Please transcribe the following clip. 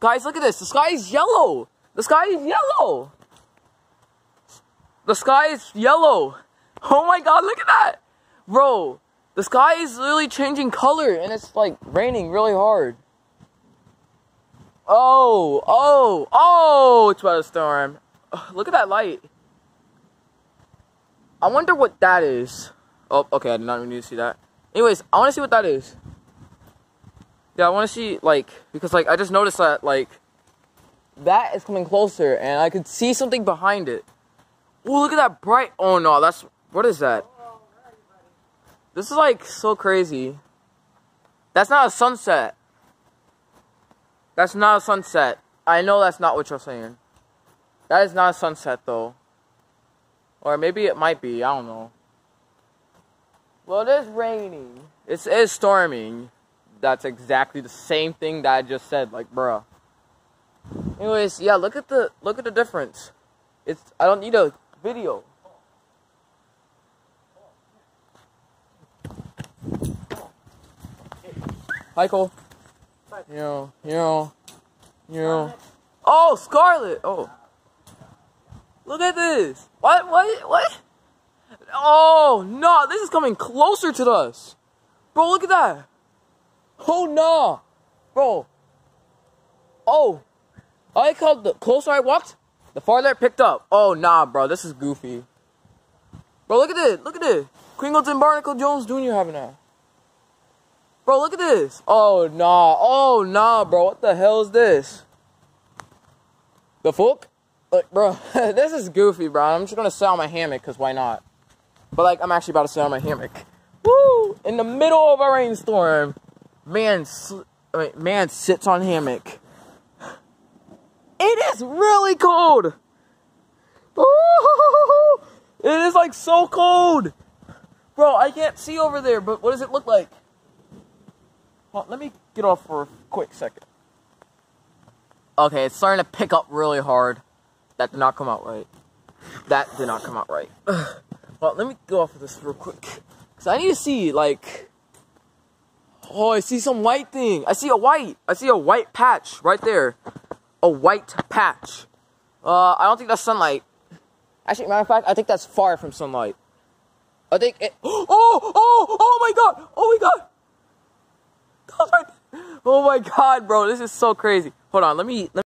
Guys, look at this. The sky is yellow. The sky is yellow. The sky is yellow. Oh my god, look at that. Bro, the sky is literally changing color and it's like raining really hard. Oh, oh, oh, it's about to storm. Look at that light. I wonder what that is. Oh, okay, I did not even need to see that. Anyways, I want to see what that is. Yeah, I want to see, like, because, like, I just noticed that, like, that is coming closer, and I could see something behind it. Oh, look at that bright. Oh, no, that's, what is that? This is, like, so crazy. That's not a sunset. That's not a sunset. I know that's not what you're saying. That is not a sunset, though. Or maybe it might be. I don't know. Well, it is raining. It's, it is storming. That's exactly the same thing that I just said. Like, bruh. Anyways, yeah. Look at the look at the difference. It's I don't need a video. Hi, Cole. You know, you know, you know. Oh, Scarlet. Oh. Look at this. What? What? What? Oh, no. This is coming closer to us. Bro, look at that. Oh, no. Bro. Oh. oh I called the closer I walked, the farther it picked up. Oh, nah, bro. This is goofy. Bro, look at this. Look at this. Kringleton Barnacle Jones Jr. having that. Bro, look at this. Oh, nah. Oh, nah, bro. What the hell is this? The fuck? Like, bro, this is goofy, bro. I'm just gonna sit on my hammock, because why not? But, like, I'm actually about to sit on my hammock. Woo! In the middle of a rainstorm, man, mean, man sits on hammock. It is really cold! It is, like, so cold! Bro, I can't see over there, but what does it look like? Well, let me get off for a quick second. Okay, it's starting to pick up really hard. That did not come out right. That did not come out right. well, let me go off of this real quick. Because I need to see, like... Oh, I see some white thing. I see a white. I see a white patch right there. A white patch. Uh, I don't think that's sunlight. Actually, matter of fact, I think that's far from sunlight. I think it... Oh! Oh! Oh my god! Oh my god! Oh my god, bro. This is so crazy. Hold on, let me... Let me